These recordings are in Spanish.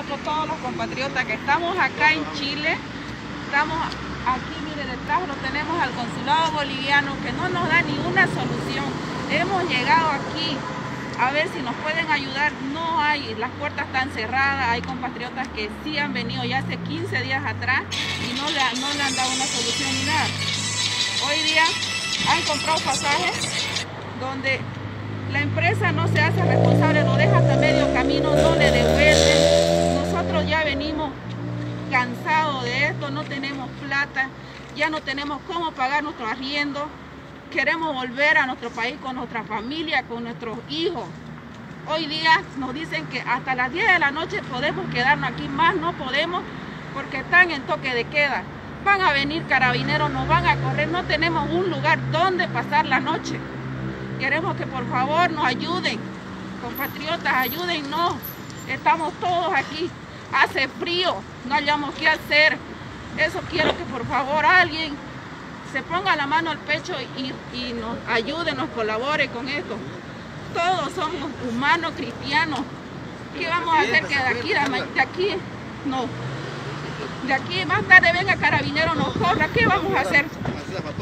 nosotros todos los compatriotas que estamos acá en Chile, estamos aquí, mire, detrás lo tenemos al consulado boliviano que no nos da ni una solución. Hemos llegado aquí a ver si nos pueden ayudar. No hay, las puertas están cerradas, hay compatriotas que sí han venido ya hace 15 días atrás y no le, no le han dado una solución ni nada. Hoy día han comprado pasajes donde la empresa no se hace responsable, lo deja hasta medio camino, no le devuelven. Nosotros ya venimos no tenemos plata, ya no tenemos cómo pagar nuestro arriendo. Queremos volver a nuestro país con nuestra familia, con nuestros hijos. Hoy día nos dicen que hasta las 10 de la noche podemos quedarnos aquí, más no podemos porque están en toque de queda. Van a venir carabineros, nos van a correr, no tenemos un lugar donde pasar la noche. Queremos que por favor nos ayuden, compatriotas, ayúdennos. Estamos todos aquí, hace frío, no hayamos qué hacer. Eso quiero que por favor alguien se ponga la mano al pecho y, y nos ayude, nos colabore con esto. Todos somos humanos, cristianos. ¿Qué vamos a hacer que de aquí, de aquí, no, de aquí más tarde venga carabinero nos corra? ¿Qué vamos a hacer?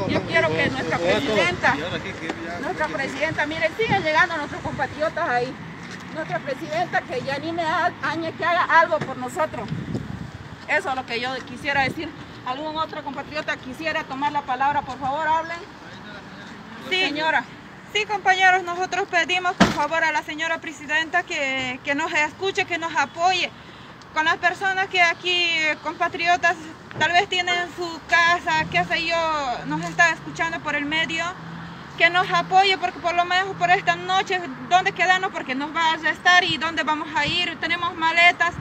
Yo quiero que nuestra presidenta, nuestra presidenta, miren, siguen llegando nuestros compatriotas ahí. Nuestra presidenta que Yanine Áñez que haga algo por nosotros. Eso es lo que yo quisiera decir. ¿Algún otro compatriota quisiera tomar la palabra? Por favor, hablen. Sí, señora. Sí, compañeros, nosotros pedimos por favor a la señora presidenta que, que nos escuche, que nos apoye con las personas que aquí, compatriotas, tal vez tienen su casa, qué sé yo, nos está escuchando por el medio, que nos apoye porque por lo menos por esta noche, ¿dónde quedarnos? Porque nos va a arrestar y dónde vamos a ir, tenemos maletas,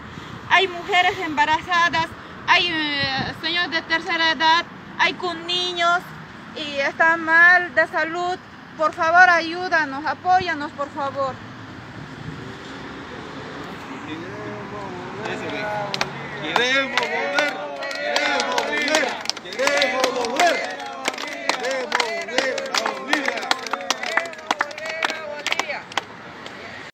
hay mujeres embarazadas, hay eh, señores de tercera edad, hay con niños y están mal de salud. Por favor, ayúdanos, apóyanos, por favor.